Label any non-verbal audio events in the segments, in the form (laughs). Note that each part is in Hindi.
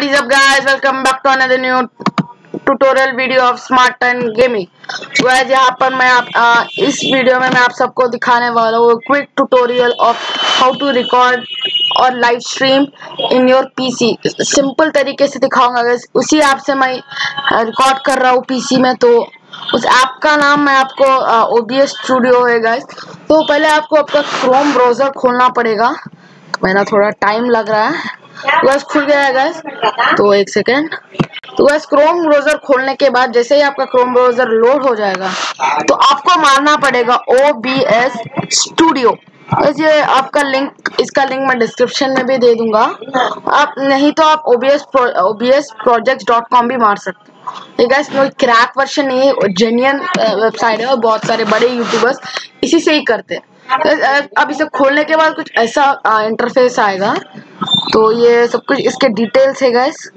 what is up guys? Welcome back to another new tutorial video of smart time gaming. guys यहाँ पर मैं आप आ, इस वीडियो में मैं आप सबको दिखाने वाला हूँ quick tutorial of how to record और live stream in your PC simple तरीके से दिखाऊँगा guys उसी ऐप से मैं रिकॉर्ड कर रहा हूँ पीसी में तो उस ऐप का नाम मैं आपको ओ बी एस स्टूडियो है गाइस तो पहले आपको आपका क्रोम ब्राउज़र खोलना पड़ेगा। तो मेरा थोड़ा टाइम लग रहा है। बस खुल गया है गैस तो एक सेकेंड तो गैस क्रोम ब्राउज़र खोलने के बाद जैसे ही आपका क्रोम ब्राउज़र लोड हो जाएगा तो आपको मारना पड़ेगा ओ बी एस स्टूडियो बस ये आपका लिंक इसका लिंक मैं डिस्क्रिप्शन में भी दे दूँगा। आप नहीं तो आप OBS OBS project dot com भी मार सकते ठीक है कोई क्रैक वर्जन नहीं है जेन्यन वेबसाइट है और बहुत सारे बड़े यूट्यूबर्स इसी से ही करते हैं। अब इसे खोलने के बाद कुछ ऐसा इंटरफेस आएगा। तो ये सब कुछ इसके डिटेल्स है गैस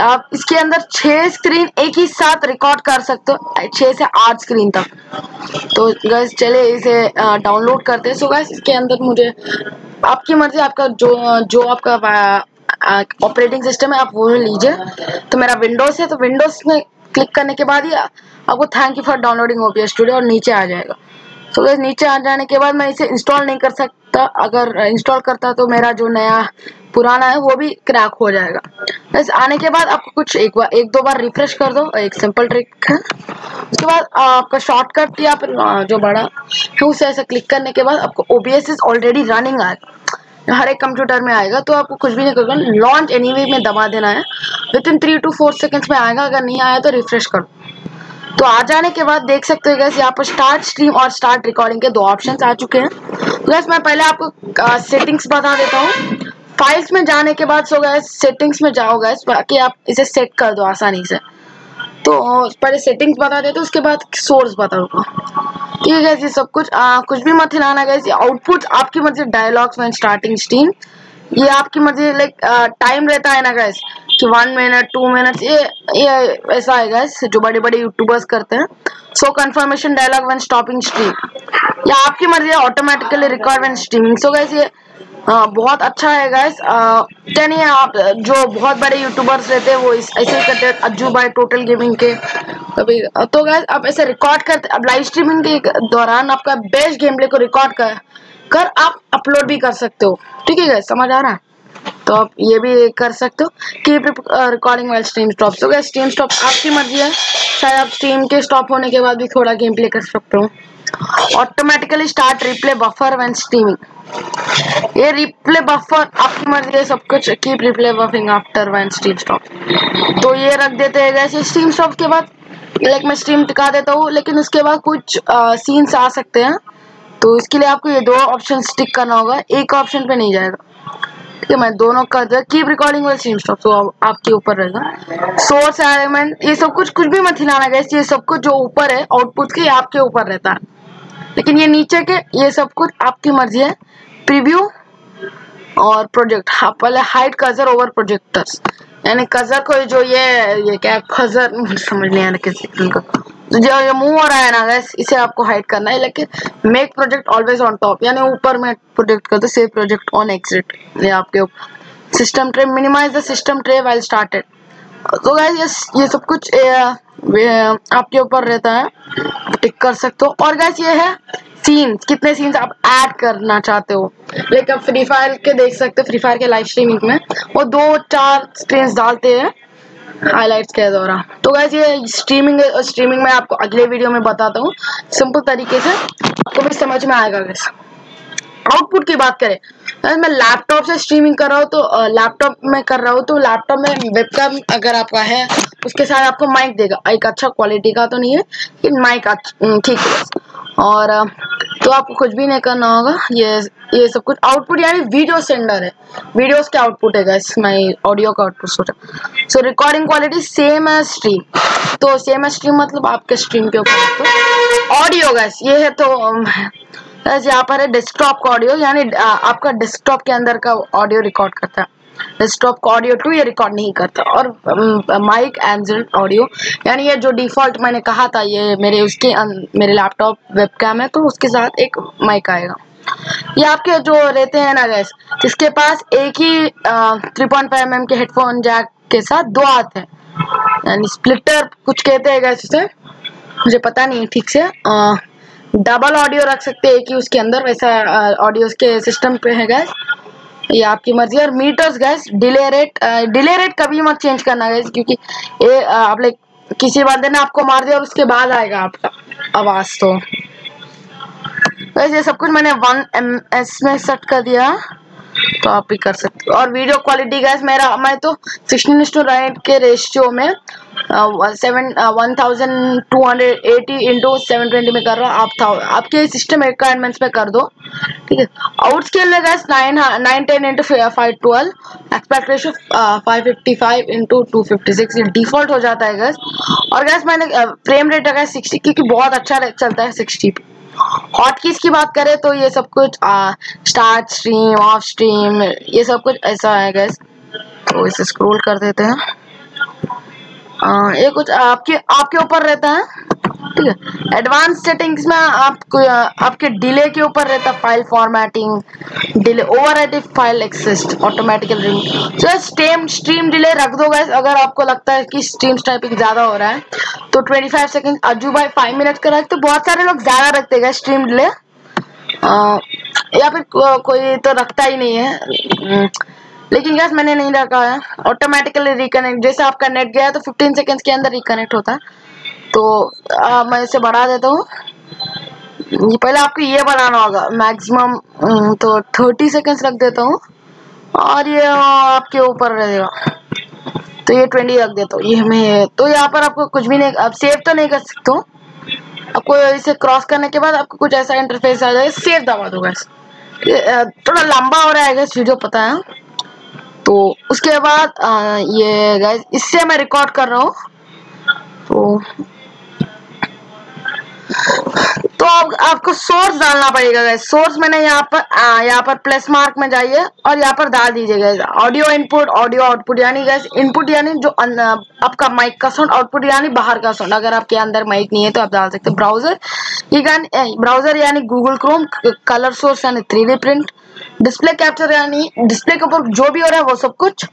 आप इसके अंदर छह स्क्रीन एक ही साथ रिकॉर्ड कर सकते हो, छह से आठ स्क्रीन तक. तो गैस चले इसे डाउनलोड करते हैं. सो गैस इसके अंदर मुझे, आपकी मर्ज़ी, आपका जो जो आपका ऑपरेटिंग सिस्टम है, आप वो लीजिए. तो मेरा विंडोज़ है तो विंडोज़ में क्लिक करने के बाद ही आपको thank you for downloading OBS studio और नीचे आ जाएगा. तो गैस नीचे आ जाने के बाद मैं इसे इंस्टॉल नहीं कर सकता अगर इंस्टॉल करता तो मेरा जो नया पुराना है, वो भी क्रैक हो जाएगा। बस आने के बाद आपको कुछ एक बार, एक दो बार रिफ्रेश कर दो, एक सिंपल ट्रिक है। उसके बाद आपका शॉर्टकट या फिर जो बड़ा है, उसे ऐसे क्लिक करने के बाद आपको ओबीएस इज़ ऑलरेडी रनिंग आएगा हर एक कंप्यूटर में आएगा तो आपको कुछ भी नहीं करना लॉन्च एनीवे में दबा देना है। Within three two four seconds में आएगा, अगर नहीं आया तो रिफ्रेश करो। तो आ जाने के बाद देख सकते हो गैस यहाँ पर स्टार्ट स्ट्रीम और स्टार्ट रिकॉर्डिंग के दो ऑप्शन आ चुके हैं। तो गैस मैं पहले आपको सेटिंग्स बता देता हूँ। फाइल्स में जाने के बाद सो गैस सेटिंग्स में जाओ गैस बाकी आप इसे सेट कर दो आसानी से। तो पहले सेटिंग्स बता देते उसके बाद सोर्स बता दूँगा ठीक है गैस ये सब कुछ आ, कुछ भी मत हिलाना गैस ये आउटपुट आपकी मर्ज़ी डायलॉग्स में स्टार्टिंग स्ट्रीम ये आपकी मर्ज़ी लाइक टाइम रहता है ना गैस कि वन मिनट टू मिनट ये ये ऐसा है गैस जो बड़े बड़े यूट्यूबर्स करते हैं। So confirmation dialog when stopping stream ये आपकी मर्ज़ी है automatically record when streaming so guys ये आ, बहुत अच्छा है गैस है आप जो बहुत बड़े यूट्यूबर्स रहते हैं वो इस ऐसे ही करते हैं अज्जू भाई टोटल गेमिंग के कभी तो गैस आप ऐसे रिकॉर्ड करते अब लाइव स्ट्रीमिंग के दौरान आपका बेस्ट गेम प्ले को रिकॉर्ड कर कर आप अपलोड भी कर सकते हो। ठीक है गैस समझ आ रहा है? तो आप ये भी कर सकते हो। Keep recording while stream stop तो गैस स्ट्रीम स्टॉप आपकी मर्ज़ी है। शायद आप स्ट्रीम के स्टॉप होने के बाद भी थोड़ा गेम प्ले कर सकते हो। Automatically start replay buffer when streaming ये रिप्ले बफर आपकी मर्ज़ी है, सब कुछ कीप रिप्ले बफिंग आफ्टर व्हेन स्ट्रीम स्टॉप तो ये रख देते हैं जैसे स्ट्रीम स्टॉप के बाद लाइक मैं स्ट्रीम टिका देता हूँ, लेकिन उसके बाद कुछ सीन्स आ सकते हैं। तो इसके लिए आपको ये दो ऑप्शन स्टिक करना होगा। एक ऑप्शन पे नहीं जाएगा। ठीक है मैं दोनों कर दिया कीप रिकॉर्डिंग वाले स्ट्रीम स्टॉप तो आपके ऊपर रहेगा। सोर्स एलिमेंट ये सब कुछ कुछ भी मत हिलाना गैस ये सब कुछ जो ऊपर है आउटपुट के आपके ऊपर रहता है। लेकिन ये नीचे के, ये सब कुछ आपकी मर्ज़ी है। प्रीव्यू और प्रोजेक्ट हाँ पहले हाइड कजर ओवर प्रोजेक्टर्स यानी कजर को जो ये ये क्या खजर (laughs) समझ नहीं आ रहा किसी का। तो जो ये मूव हो रहा है ना गैस इसे आपको हाइड करना है। लेकिन make project always on top यानी ऊपर में प्रोजेक्ट करते सेव प्रोजेक्ट ऑन एक्सिट ये आपके system tray minimize the system tray when started तो गैस ये ये सब कुछ ए, आपके ऊपर रहता है। टिक कर सकते हो। और गैस ये है सीन्स कितने सीन्स आप ऐड करना चाहते हो। आप फ्री फायर के देख सकते हो फ्री फायर के लाइव स्ट्रीमिंग में। वो दो चार स्क्रीन डालते हैं। हाईलाइट्स के दौरान। तो गैस ये स्ट्रीमिंग स्ट्रीमिंग में आपको अगले वीडियो में बताता हूँ। सिंपल तरीके से आपको भी समझ में आएगा गैस आउटपुट की बात करें मैं लैपटॉप से स्ट्रीमिंग कर रहा हूँ तो लैपटॉप में कर रहा हूँ तो लैपटॉप में वेबकैम अगर आपका है, उसके साथ आपको माइक देगा। एक अच्छा क्वालिटी का तो नहीं है, लेकिन माइक ठीक है। और तो आपको कुछ भी नहीं करना होगा। ये ये सब कुछ आउटपुट यानी वीडियो सेंडर है। वीडियोस के आउटपुट है गैस माई ऑडियो का आउटपुट सोचा सो रिकॉर्डिंग क्वालिटी सेम है स्ट्रीम तो सेम है स्ट्रीम मतलब आपके स्ट्रीम के ऊपर तो ऑडियो गैस ये है तो गैस यहाँ पर है डेस्कटॉप का ऑडियो यानी आपका डेस्कटॉप के अंदर का ऑडियो रिकॉर्ड करता है। डेस्कटॉप का ऑडियो टू ये रिकॉर्ड नहीं करता। और माइक एंजल ऑडियो यानी ये जो डिफ़ॉल्ट मैंने कहा था, ये मेरे उसके मेरे लैपटॉप वेबकैम है तो उसके साथ एक माइक आएगा। ये आपके जो रहते हैं ना गैस इसके पास एक ही थ्री पॉइंट फाइव एम के हेडफोन जैक के साथ दो हाथ है। यानी स्प्लिटर कुछ कहते हैं गैस उसे मुझे पता नहीं ठीक से। डबल ऑडियो रख सकते हैं एक ही उसके अंदर वैसा ऑडियो के सिस्टम पे है गैस ये आपकी मर्ज़ी और meters guys delay rate delay rate कभी मत चेंज करना गैस क्योंकि ये आप लाइक किसी बंदे ने आपको मार दिया और उसके बाद आएगा आपका आवाज़ तो। वैसे ये सब कुछ मैंने वन एम एस में सेट कर दिया तो आप भी कर सकते हो। और वीडियो क्वालिटी गैस मेरा, मैं तो सिक्सटीन के रेशियो में seven one thousand two hundred eighty into seven twenty में कर रहा हूँ। आप आपके सिस्टम रिक्वायरमेंट्स में कर दो। ठीक है? Out scale guys nine nine ten into five twelve expect five fifty five into two fifty six default हो जाता है गैस और गैस मैंने फ्रेम रेट है सिक्सटी क्योंकि बहुत अच्छा चलता है सिक्सटी पे। हॉट कीज की बात करें तो ये सब कुछ स्टार्ट स्ट्रीम ऑफ़ स्ट्रीम ये सब कुछ ऐसा है गैस तो इसे स्क्रोल कर देते हैं। आ, ये कुछ आपके आपके ऊपर रहता है? ठीक है। एडवांस सेटिंग्स में आपको आपके डिले के ऊपर रहता है file formatting delay over file exist automatical ring तो स्टेम स्ट्रीम डिले रख दो गैस अगर आपको लगता है कि स्ट्रीम टाइपिंग ज़्यादा हो रहा है तो 25 सेकंड अजू भाई फाइव मिनट का रख तो बहुत सारे लोग ज़्यादा रखते गए स्ट्रीम डिले या फिर को, कोई तो रखता ही नहीं है। लेकिन गैस मैंने नहीं रखा है। ऑटोमेटिकली रिकनेक्ट जैसे आपका नेट गया तो 15 सेकंड्स के अंदर रिकनेक्ट होता है। तो आ, मैं इसे बढ़ा देता हूँ। पहले आपको ये बनाना होगा। मैक्सिमम तो थर्टी सेकेंड्स रख देता हूँ। और ये आपके ऊपर रहेगा। तो ये ट्वेंटी रख देता हूँ। ये मैं तो यहाँ पर आपको कुछ भी नहीं अब सेव तो नहीं कर सकता हूँ। आपको इसे क्रॉस करने के बाद आपको कुछ ऐसा इंटरफेस आ जाएगा सेव दबा दो गैस थोड़ा लंबा हो रहा है गैस वीडियो पता है। तो उसके बाद ये गैस इससे मैं रिकॉर्ड कर रहा हूँ। तो तो आप, आपको सोर्स डालना पड़ेगा गैस सोर्स मैंने यहाँ पर यहाँ पर प्लस मार्क में जाइए और यहाँ पर डाल दीजिए guys audio input audio output यानी गैस इनपुट यानी जो आपका माइक का साउंड आउटपुट यानी बाहर का साउंड अगर आपके अंदर माइक नहीं है तो आप डाल सकते ब्राउज़र ये ब्राउज़र यानी गूगल क्रोम कलर सोर्स यानी थ्री प्रिंट डिस्प्ले कैप्चर यानी डिस्प्ले के ऊपर जो भी हो रहा है वो सब कुछ।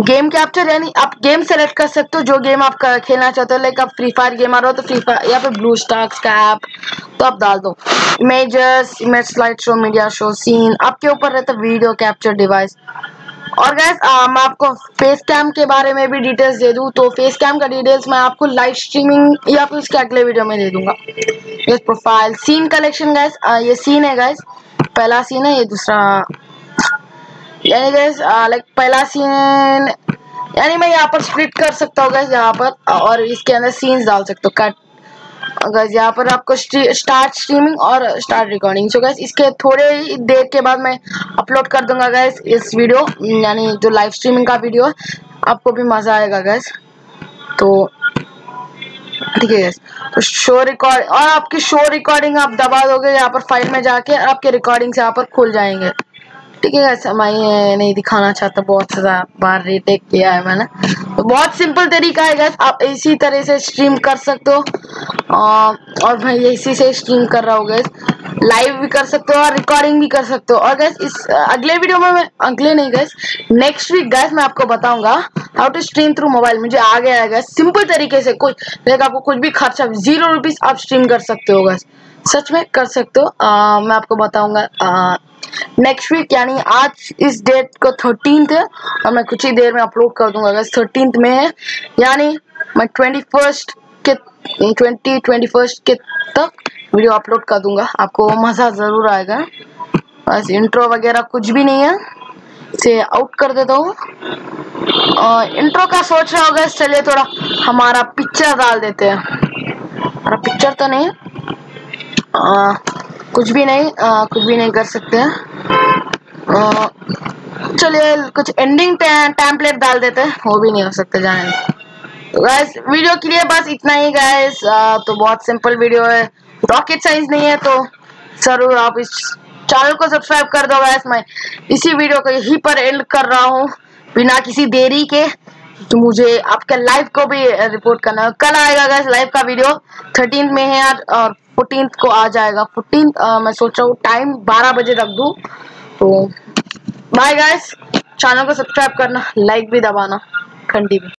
गेम कैप्चर यानी आप गेम सेलेक्ट कर सकते हो, जो गेम आप खेलना चाहते हो लाइक आप फ्री फायर गेम आ रहा हो तो फ्री फायर या फिर ब्लू स्टार्स का ऐप तो आप डाल दो। Images image slide show media show scene आपके ऊपर रहता वीडियो कैप्चर डिवाइस और गैस मैं आपको फेस कैम के बारे में भी डिटेल्स दे दूँ तो फेस कैम का डिटेल्स मैं आपको लाइव स्ट्रीमिंग या फिर उसके अगले वीडियो में दे दूँगा। प्रोफ़ाइल सीन कलेक्शन गैस ये सीन है गैस पहला सीन है, ये दूसरा। यानी गैस लाइक पहला सीन यानी मैं यहाँ पर स्प्लिट कर सकता हूँ गैस यहाँ पर, और इसके अंदर सीन्स डाल सकता हूँ। कट गैस यहाँ पर आपको स्टार्ट स्ट्रीमिंग और स्टार्ट रिकॉर्डिंग सो गैस इसके थोड़े ही देर के बाद मैं अपलोड कर दूँगा गैस इस वीडियो यानी जो लाइव स्ट्रीमिंग का वीडियो आपको भी मज़ा आएगा गैस तो ठीक है यस तो शो रिकॉर्ड और आपकी शो रिकॉर्डिंग आप दबा दोगे यहाँ पर फ़ाइल में जाके, आपके रिकॉर्डिंग से यहाँ पर खुल जाएँगे। ठीक है मैं नहीं दिखाना चाहता, बहुत ज़्यादा बार रिटेक किया है मैंने। तो बहुत सिंपल तरीका है गैस आप इसी तरह से स्ट्रीम कर सकते हो। और मैं इसी से स्ट्रीम कर रहा हूँ गैस लाइव भी कर सकते हो और रिकॉर्डिंग भी कर सकते हो। और गैस इस अगले वीडियो में मैं अगले नहीं गैस नेक्स्ट वीक गैस मैं आपको बताऊँगा how to stream through mobile मुझे आ गया है गैस सिंपल तरीके से कोई लाइक आपको कुछ भी खर्चा ज़ीरो रुपीज़ आप स्ट्रीम कर सकते हो गैस सच में कर सकते हो। आ, मैं आपको बताऊँगा नेक्स्ट वीक यानी आज इस डेट को थर्टीन है और मैं कुछ ही देर में अपलोड कर दूँगा अगर थर्टीन में है यानी मैं ट्वेंटी के ट्वेंटी ट्वेंटी फ़र्स्ट के तक वीडियो अपलोड कर दूँगा। आपको मज़ा ज़रूर आएगा। बस इंट्रो वगैरह कुछ भी नहीं है। इसे आउट कर देता हूँ। और इंट्रो का सोच रहा होगा चलिए थोड़ा हमारा पिक्चर डाल देते हैं। हमारा पिक्चर तो नहीं आ, कुछ भी नहीं आ, कुछ भी नहीं कर सकते हैं। चलिए कुछ एंडिंग टैंपलेट डाल देते हैं। वो भी नहीं हो सकते जाने। तो गैस वीडियो के लिए बस इतना ही गैस तो बहुत सिंपल वीडियो है। रॉकेट साइंस नहीं है तो ज़रूर आप इस चैनल को सब्सक्राइब कर दो गैस मैं इसी वीडियो को यहीं पर एंड कर रहा हूँ, बिना किसी देरी के। तो मुझे आपके लाइव को भी रिपोर्ट करना। है कल आएगा गैस लाइव का वीडियो थर्टीन में है और फोर्टीन को आ जाएगा फोर्टीन मैं सोच रहा हूँ टाइम बारह बजे रख दू। तो बाय गाइस चैनल को सब्सक्राइब करना लाइक भी दबाना खंडी में